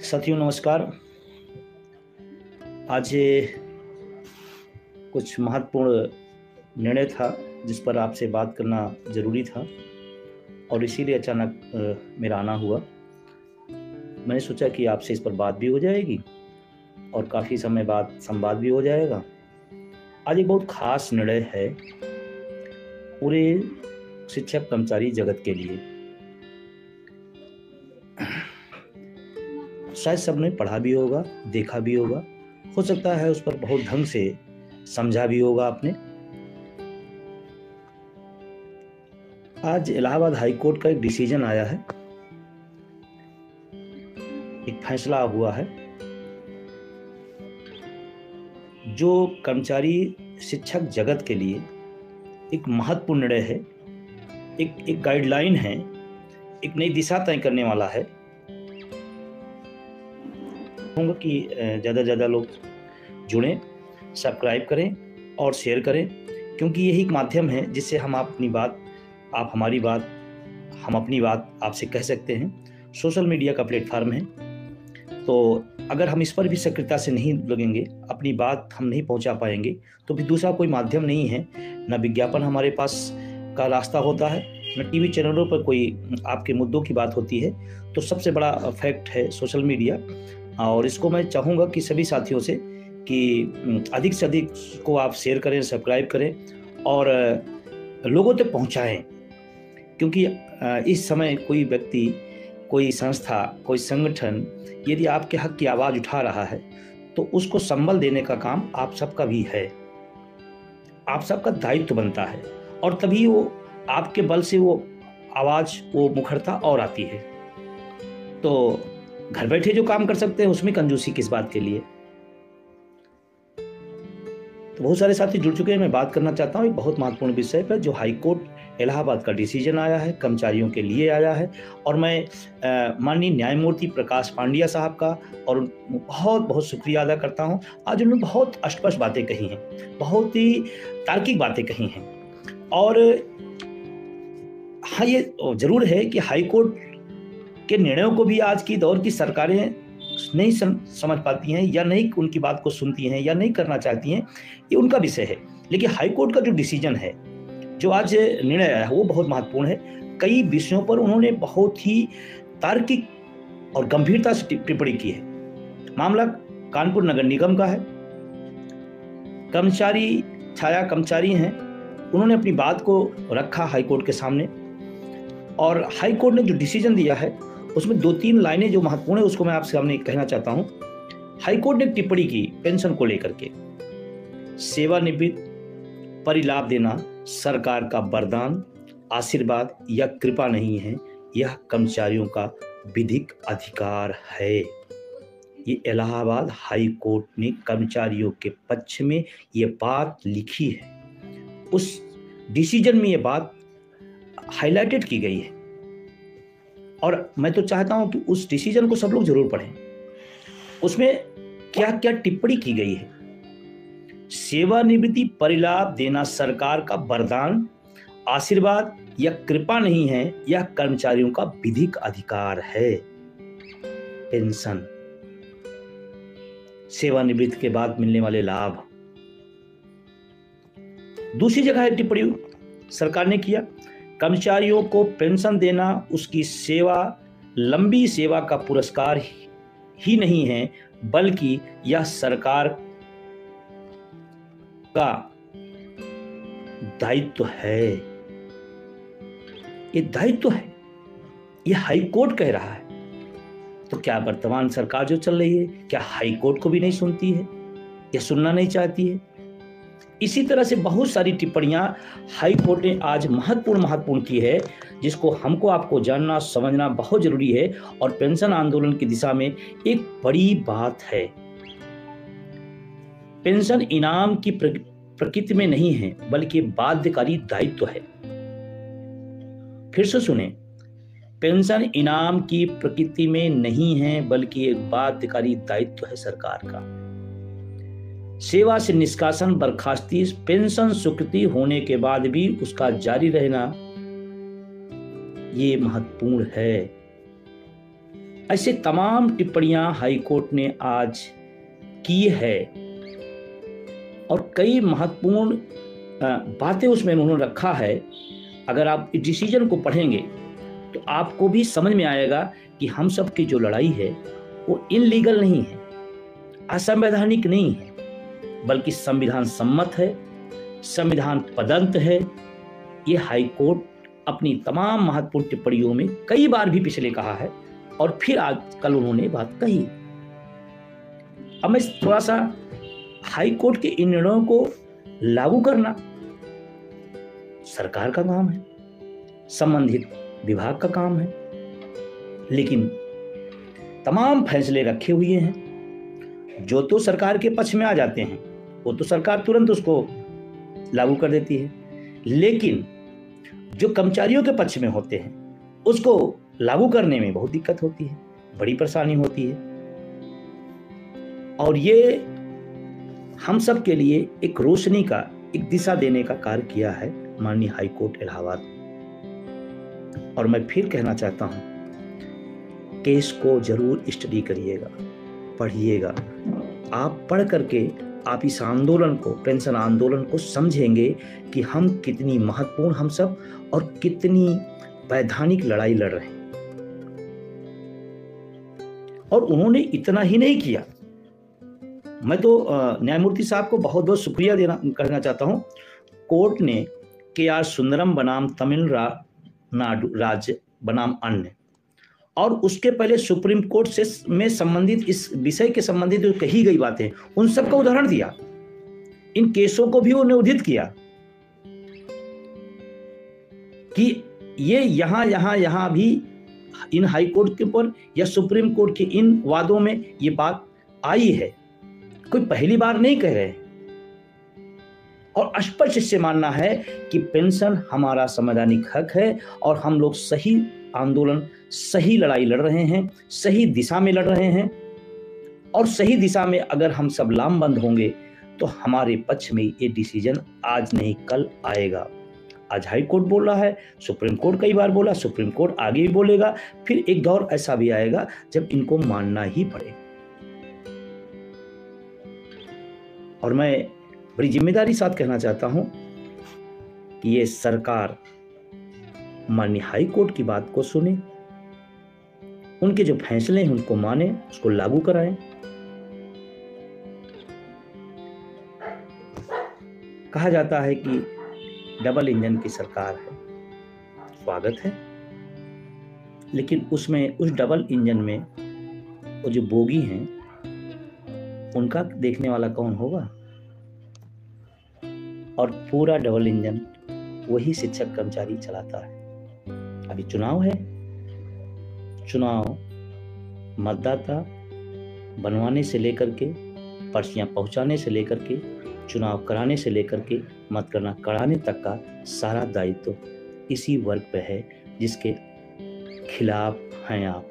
साथियों, नमस्कार। आज कुछ महत्वपूर्ण निर्णय था, जिस पर आपसे बात करना ज़रूरी था और इसीलिए अचानक मेरा आना हुआ। मैंने सोचा कि आपसे इस पर बात भी हो जाएगी और काफ़ी समय बाद संवाद भी हो जाएगा। आज एक बहुत खास निर्णय है पूरे शिक्षक कर्मचारी जगत के लिए। शायद सबने पढ़ा भी होगा, देखा भी होगा। हो सकता है उस पर बहुत ढंग से समझा भी होगा आपने। आज इलाहाबाद हाई कोर्ट का एक डिसीज़न आया है। एक फैसला हुआ है। जो कर्मचारी शिक्षक जगत के लिए एक महत्वपूर्ण निर्णय है, एक एक गाइडलाइन है, एक नई दिशा तय करने वाला है। चाहूँगा कि ज़्यादा से ज़्यादा लोग जुड़ें, सब्सक्राइब करें और शेयर करें, क्योंकि यही एक माध्यम है जिससे हम अपनी बात, आप हमारी बात, हम अपनी बात आपसे कह सकते हैं। सोशल मीडिया का प्लेटफार्म है तो अगर हम इस पर भी सक्रियता से नहीं लगेंगे, अपनी बात हम नहीं पहुँचा पाएँगे तो फिर दूसरा कोई माध्यम नहीं है। न विज्ञापन हमारे पास का रास्ता होता है, न टीवी चैनलों पर कोई आपके मुद्दों की बात होती है तो सबसे बड़ा फैक्ट है सोशल मीडिया। और इसको मैं चाहूँगा कि सभी साथियों से कि अधिक से अधिक को आप शेयर करें सब्सक्राइब करें और लोगों तक पहुँचाएँ। क्योंकि इस समय कोई व्यक्ति, कोई संस्था, कोई संगठन यदि आपके हक की आवाज़ उठा रहा है तो उसको संबल देने का काम आप सबका भी है। आप सबका दायित्व बनता है और तभी वो, आपके बल से वो आवाज़, वो मुखरता और आती है। तो घर बैठे जो काम कर सकते हैं, उसमें कंजूसी किस बात के लिए? तो बहुत सारे साथी जुड़ चुके हैं, मैं बात करना चाहता हूँ। एक बहुत महत्वपूर्ण विषय पर जो हाईकोर्ट इलाहाबाद का डिसीज़न आया है, कर्मचारियों के लिए आया है। और मैं माननीय न्यायमूर्ति प्रकाश पांड्या साहब का और बहुत बहुत शुक्रिया अदा करता हूँ। आज उन्होंने बहुत स्पष्ट बातें कही हैं, बहुत ही तार्किक बातें कही हैं। और हाँ ये ज़रूर है कि हाई कोर्ट के निर्णयों को भी आज की दौर की सरकारें नहीं समझ पाती हैं या नहीं उनकी बात को सुनती हैं या नहीं करना चाहती हैं, ये उनका विषय है। लेकिन हाईकोर्ट का जो डिसीज़न है, जो आज निर्णय आया है, वो बहुत महत्वपूर्ण है। कई विषयों पर उन्होंने बहुत ही तार्किक और गंभीरता से टिप्पणी की है। मामला कानपुर नगर निगम का है। कर्मचारी, छाया कर्मचारी हैं। उन्होंने अपनी बात को रखा हाईकोर्ट के सामने। और हाईकोर्ट ने जो डिसीज़न दिया है उसमें दो तीन लाइनें जो महत्वपूर्ण है, उसको मैं आपसे सामने कहना चाहता हूँ। हाईकोर्ट ने टिप्पणी की पेंशन को लेकर के। सेवानिवृत्त, परिलाभ देना, सरकार का वरदान, आशीर्वाद या कृपा नहीं है, यह कर्मचारियों का विधिक अधिकार है। ये इलाहाबाद हाई कोर्ट ने कर्मचारियों के पक्ष में ये बात लिखी है। उस डिसीज़न में ये बात हाईलाइटेड की गई है। और मैं तो चाहता हूँ कि उस डिसीज़न को सब लोग ज़रूर पढ़ें। उसमें क्या क्या टिप्पणी की गई है? सेवानिवृत्ति परिलाभ देना सरकार का वरदान, आशीर्वाद या कृपा नहीं है, यह कर्मचारियों का विधिक अधिकार है। पेंशन। सेवानिवृत्ति के बाद मिलने वाले लाभ। दूसरी जगह टिप्पणी। सरकार ने किया कर्मचारियों को पेंशन देना उसकी सेवा, लंबी सेवा का पुरस्कार ही नहीं है, बल्कि यह सरकार का दायित्व है। ये दायित्व है। ये हाई कोर्ट कह रहा है। तो क्या वर्तमान सरकार जो चल रही है, क्या हाई कोर्ट को भी नहीं सुनती है? या सुनना नहीं चाहती है? इसी तरह से बहुत सारी टिप्पणियाँ हाई कोर्ट ने आज महत्वपूर्ण महत्वपूर्ण की है, जिसको हमको आपको जानना, समझना बहुत ज़रूरी है और पेंशन आंदोलन की दिशा में एक बड़ी बात है। पेंशन इनाम की प्रकृति में नहीं है, बल्कि बाध्यकारी दायित्व है। फिर से सुने, पेंशन इनाम की प्रकृति में नहीं है, बल्कि एक बाध्यकारी दायित्व है सरकार का। सेवा से निष्कासन, बर्खास्ती, पेंशन स्वीकृति होने के बाद भी उसका जारी रहना, ये महत्वपूर्ण है। ऐसे तमाम टिप्पणियाँ हाईकोर्ट ने आज की है और कई महत्वपूर्ण बातें उसमें उन्होंने रखा है। अगर आप इस डिसीज़न को पढ़ेंगे तो आपको भी समझ में आएगा कि हम सब की जो लड़ाई है, वो इनलीगल नहीं है, असंवैधानिक नहीं है। बल्कि संविधान सम्मत है, संविधान पदंत है। ये हाई कोर्ट अपनी तमाम महत्वपूर्ण टिप्पणियों में कई बार भी पिछले कहा है और फिर आज कल उन्होंने बात कही। अब मैं थोड़ा सा हाई कोर्ट के इन निर्णयों को लागू करना। सरकार का काम है, संबंधित विभाग का काम है, लेकिन तमाम फैसले रखे हुए हैं। जो तो सरकार के पक्ष में आ जाते हैं वो तो सरकार तुरंत उसको लागू कर देती है। लेकिन जो कर्मचारियों के पक्ष में होते हैं, उसको लागू करने में बहुत दिक्कत होती है, बड़ी परेशानी होती है। और ये हम सब के लिए एक रोशनी का, एक दिशा देने का कार्य किया है माननीय हाईकोर्ट इलाहाबाद। और मैं फिर कहना चाहता हूँ, केस को ज़रूर स्टडी करिएगा, पढ़िएगा। आप पढ़ करके आप इस आंदोलन को पेंशन आंदोलन को समझेंगे कि हम कितनी महत्वपूर्ण हम सब और कितनी वैधानिक लड़ाई लड़ रहे हैं। और उन्होंने इतना ही नहीं किया। मैं तो न्यायमूर्ति साहब को बहुत बहुत शुक्रिया देना करना चाहता हूँ। कोर्ट ने के आर सुंदरम बनाम तमिल तमिलनाडु राज्य बनाम अन्य। और उसके पहले सुप्रीम कोर्ट से में संबंधित, इस विषय के संबंधित जो कही गई बातें, उन सबका उदाहरण दिया। इन केसों को भी उन्हें उदित किया। कि ये यहाँ यहाँ यहाँ भी इन हाई कोर्ट के ऊपर या सुप्रीम कोर्ट के इन वादों में ये बात आई है। कोई पहली बार नहीं कह रहे और स्पष्ट इससे मानना है कि पेंशन हमारा संवैधानिक हक है और हम लोग सही आंदोलन सही लड़ाई लड़ रहे हैं, सही दिशा में लड़ रहे हैं और सही दिशा में अगर हम सब लामबंद होंगे तो हमारे पक्ष में ये डिसीज़न आज नहीं, कल आएगा। आज हाई कोर्ट बोल रहा है सुप्रीम कोर्ट कई बार बोला सुप्रीम कोर्ट आगे भी बोलेगा, फिर एक दौर ऐसा भी आएगा जब इनको मानना ही पड़ेगा और मैं बड़ी ज़िम्मेदारी साथ कहना चाहता हूँ कि ये सरकार माननीय हाई कोर्ट की बात को सुने, उनके जो फैसले हैं उनको माने, उसको लागू कराएँ। कहा जाता है कि डबल इंजन की सरकार है, स्वागत है। लेकिन उसमें, उस डबल इंजन में, वो जो बोगी हैं, उनका देखने वाला कौन होगा? और पूरा डबल इंजन, वही शिक्षक कर्मचारी चलाता है। अभी चुनाव है। चुनाव मतदाता बनवाने से लेकर के, पर्चियाँ पहुँचाने से लेकर के, चुनाव कराने से लेकर के, मतगणना कराने तक का सारा दायित्व तो इसी वर्ग पे है जिसके खिलाफ हैं आप।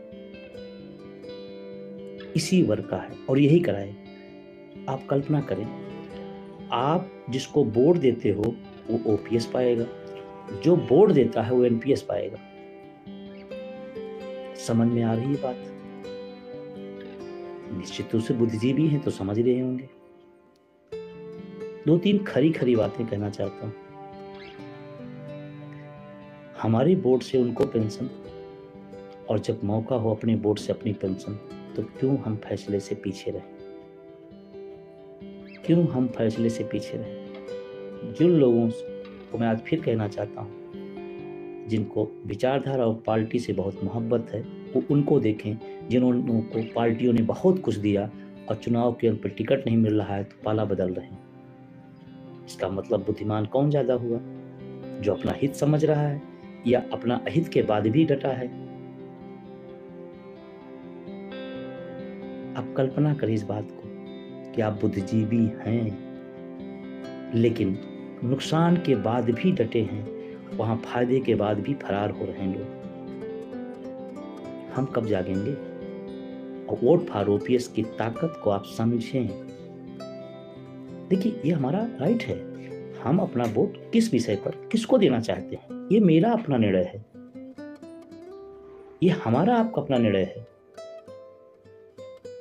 इसी वर्ग का है और यही कराए आप कल्पना करें, आप जिसको वोट देते हो, वो ओपीएस पाएगा। जो वोट देता है, वो एनपीएस पाएगा। समझ में आ रही है बात? निश्चित रूप से बुद्धिजीवी हैं तो समझ रहे होंगे। दो तीन खरी खरी बातें कहना चाहता हूँ। हमारे बोर्ड से उनको पेंशन और जब मौका हो अपने बोर्ड से अपनी पेंशन तो क्यों हम फैसले से पीछे रहे? क्यों हम फैसले से पीछे रहे? जिन लोगों को मैं आज फिर कहना चाहता हूँ। जिनको विचारधारा और पार्टी से बहुत मोहब्बत है, वो उनको देखें जिन्होंने को पार्टियों ने बहुत कुछ दिया और चुनाव के अंत पर टिकट नहीं मिल रहा है तो पाला बदल रहे हैं। इसका मतलब बुद्धिमान कौन ज़्यादा हुआ? जो अपना हित समझ रहा है या अपना अहित के बाद भी डटा है? आप कल्पना करें इस बात को कि आप बुद्धिजीवी हैं, लेकिन नुकसान के बाद भी डटे हैं। वहाँ फ़ायदे के बाद भी फरार हो रहे हैं लोग। हम कब जागेंगे? और वोट फॉर ओपीएस की ताकत को आप समझें। देखिए, ये हमारा राइट है। हम अपना वोट किस विषय पर, किसको देना चाहते हैं? ये मेरा अपना निर्णय है। ये हमारा आपका अपना निर्णय है।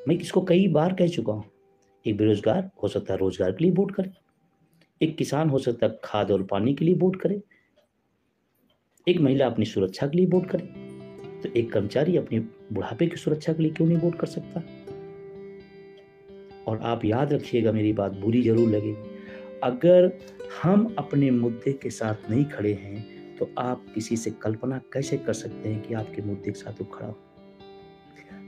मैं इसको कई बार कह चुका हूँ, एक बेरोजगार हो सकता है रोज़गार के लिए वोट करे, एक किसान हो सकता है खाद और पानी के लिए वोट करे एक महिला अपनी सुरक्षा के लिए वोट करे तो एक कर्मचारी अपने बुढ़ापे की सुरक्षा के लिए क्यों नहीं वोट कर सकता? और आप याद रखिएगा, मेरी बात बुरी ज़रूर लगेगी अगर हम अपने मुद्दे के साथ नहीं खड़े हैं तो आप किसी से कल्पना कैसे कर सकते हैं कि आपके मुद्दे के साथ वो खड़ा हो?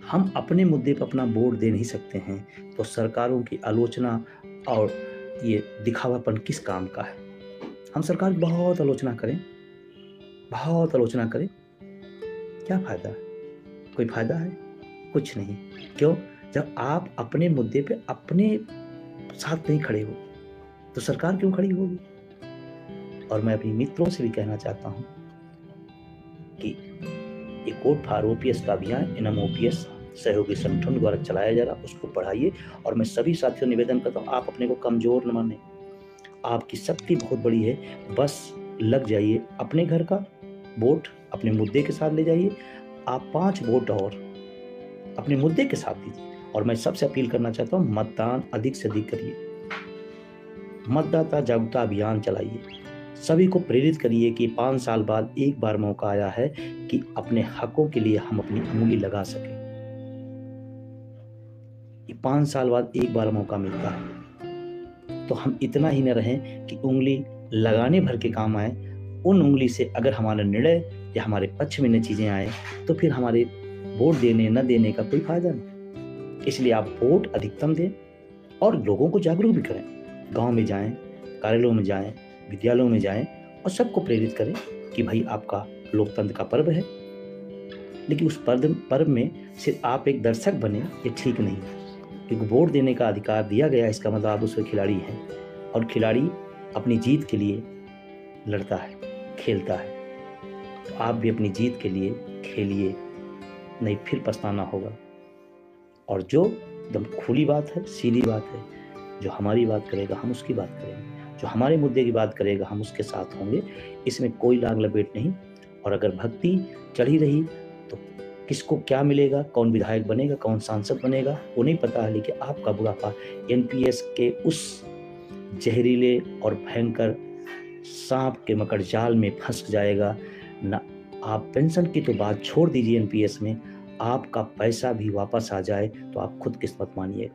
हम अपने मुद्दे पर अपना वोट दे नहीं सकते हैं तो सरकारों की आलोचना और ये दिखावापन किस काम का है? हम सरकार बहुत आलोचना करें। बहुत आलोचना करें। क्या फ़ायदा है? कोई फ़ायदा है? कुछ नहीं। क्यों? जब आप अपने मुद्दे पे अपने साथ नहीं खड़े हो तो सरकार क्यों खड़ी होगी? और मैं अपने मित्रों से भी कहना चाहता हूँ कि ये फार ओपीएस का अभियान एन ओपीएस सहयोगी संगठन द्वारा चलाया जा रहा, उसको पढ़ाइए और मैं सभी साथियों निवेदन करता हूँ, आप अपने को कमज़ोर न माने। आपकी शक्ति बहुत बड़ी है। बस लग जाइए अपने घर का। वोट अपने मुद्दे के साथ ले जाइए। आप पाँच वोट और अपने मुद्दे के साथ दीजिए। और मैं सबसे अपील करना चाहता हूँ, मतदान अधिक से अधिक करिए। मतदाता जागरूकता अभियान चलाइए। सभी को प्रेरित करिए कि पाँच साल बाद एक बार मौका आया है कि अपने हकों के लिए हम अपनी उंगली लगा सकें। पाँच साल बाद एक बार मौका मिलता है। तो हम इतना ही न रहें कि उंगली लगाने भर के काम आए उन उंगली से अगर हमारा निर्णय या हमारे पक्ष में न चीज़ें आए तो फिर हमारे वोट देने, न देने का कोई फ़ायदा नहीं। इसलिए आप वोट अधिकतम दें और लोगों को जागरूक भी करें। गाँव में जाएँ, कार्यालयों में जाएँ, विद्यालयों में जाएँ और सबको प्रेरित करें कि भाई आपका लोकतंत्र का पर्व है। लेकिन उस पर्व पर्व में सिर्फ़ आप एक दर्शक बने, ये ठीक नहीं है। क्योंकि वोट देने का अधिकार दिया गया इसका मतलब आप उसके खिलाड़ी हैं और खिलाड़ी अपनी जीत के लिए लड़ता है। खेलता है। तो आप भी अपनी जीत के लिए खेलिए, नहीं फिर पछताना होगा। और जो एकदम खुली बात है, सीधी बात है, जो हमारी बात करेगा, हम उसकी बात करेंगे। जो हमारे मुद्दे की बात करेगा, हम उसके साथ होंगे। इसमें कोई लाग लपेट नहीं। और अगर भक्ति चढ़ी रही तो किसको क्या मिलेगा, कौन विधायक बनेगा, कौन सांसद बनेगा, वो नहीं पता है। लेकिन आपका बुढ़ापा, एनपीएस के उस जहरीले और भयंकर सांप के मकर जाल में फंस जाएगा। न, आप पेंशन की तो बात छोड़ दीजिए एनपीएस में। आपका पैसा भी वापस आ जाए तो आप खुद किस्मत मानिए।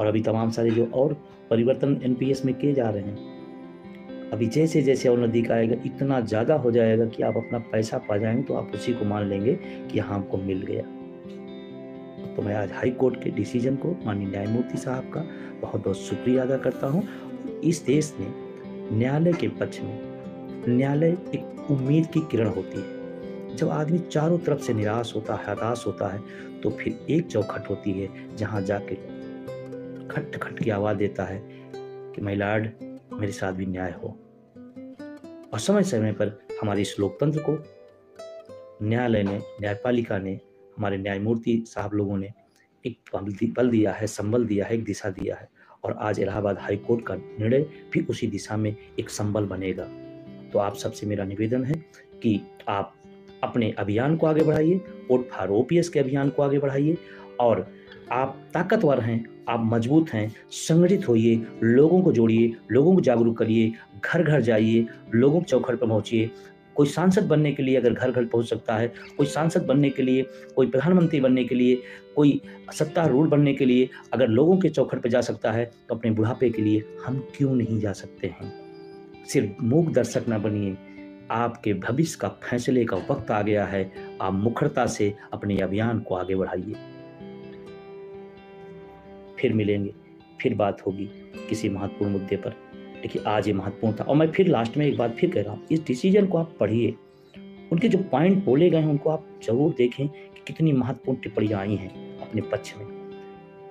और अभी तमाम सारे जो और परिवर्तन एनपीएस में किए जा रहे हैं, अभी जैसे जैसे और नज़दीक आएगा, इतना ज़्यादा हो जाएगा कि आप अपना पैसा पा जाएँगे तो आप उसी को मान लेंगे कि हाँ हमको मिल गया। तो मैं आज हाई कोर्ट के डिसीज़न को माननीय न्यायमूर्ति साहब का बहुत बहुत शुक्रिया अदा करता हूँ। इस देश में न्यायालय के पक्ष में न्यायालय एक उम्मीद की किरण होती है। जब आदमी चारों तरफ़ से निराश होता है, हताश होता है तो फिर एक चौखट होती है, जहाँ जाके खट खट की आवाज़ देता है कि माई लाड मेरे साथ भी न्याय हो। और समय समय पर हमारे इस लोकतंत्र को न्यायालय ने, न्यायपालिका ने, हमारे न्यायमूर्ति साहब लोगों ने एक बल दिया है, संबल दिया है, एक दिशा दिया है। और आज इलाहाबाद हाई कोर्ट का निर्णय भी उसी दिशा में एक संबल बनेगा। तो आप सबसे मेरा निवेदन है कि आप अपने अभियान को आगे बढ़ाइए, वोट फॉर ओपीएस के अभियान को आगे बढ़ाइए और आप ताकतवर हैं, आप मज़बूत हैं, संगठित होइए, लोगों को जोड़िए, लोगों को जागरूक करिए घर घर जाइए, लोगों के चौखट पर पहुँचिए कोई सांसद बनने के लिए अगर घर घर पहुँच सकता है, कोई सांसद बनने के लिए, कोई प्रधानमंत्री बनने के लिए, कोई सत्तारूढ़ बनने के लिए अगर लोगों के चौखट पर जा सकता है तो अपने बुढ़ापे के लिए हम क्यों नहीं जा सकते हैं? सिर्फ़ मूक दर्शक न बनिए। आपके भविष्य का फैसले का वक्त आ गया है। आप मुखरता से अपने अभियान को आगे बढ़ाइए। फिर मिलेंगे। फिर बात होगी किसी महत्वपूर्ण मुद्दे पर। देखिए, आज ये महत्वपूर्ण था। और मैं फिर लास्ट में एक बात फिर कह रहा हूँ, इस डिसीज़न को आप पढ़िए। उनके जो पॉइंट बोले गए हैं, उनको आप ज़रूर देखें कि कितनी महत्वपूर्ण टिप्पणियाँ आई हैं अपने पक्ष में।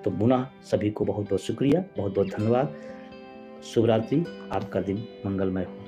तो मुना सभी को बहुत बहुत शुक्रिया बहुत बहुत धन्यवाद। शुभरात्रि, आपका दिन मंगलमय हो।